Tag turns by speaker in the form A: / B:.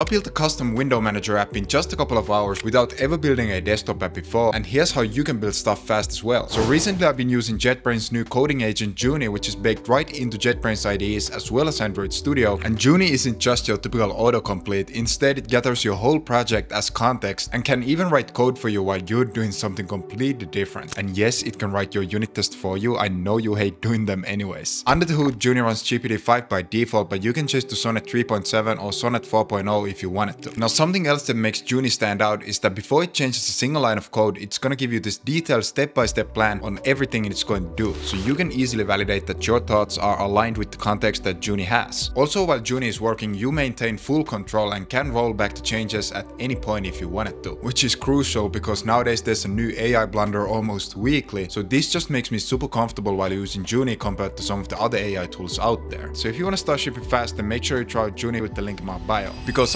A: I built a custom window manager app in just a couple of hours without ever building a desktop app before and here's how you can build stuff fast as well. So recently I've been using JetBrains new coding agent Junie which is baked right into JetBrains IDEs as well as Android Studio and Junie isn't just your typical autocomplete, instead it gathers your whole project as context and can even write code for you while you're doing something completely different. And yes, it can write your unit test for you, I know you hate doing them anyways. Under the hood Junie runs GPT-5 by default but you can change to Sonnet 3.7 or Sonnet 4.0 if you wanted to. Now something else that makes Junie stand out is that before it changes a single line of code, it's gonna give you this detailed step-by-step -step plan on everything it's going to do, so you can easily validate that your thoughts are aligned with the context that Junie has. Also while Junie is working, you maintain full control and can roll back the changes at any point if you wanted to, which is crucial because nowadays there's a new AI blunder almost weekly, so this just makes me super comfortable while using Junie compared to some of the other AI tools out there. So if you want to start shipping fast, then make sure you try out Junie with the link in my bio. Because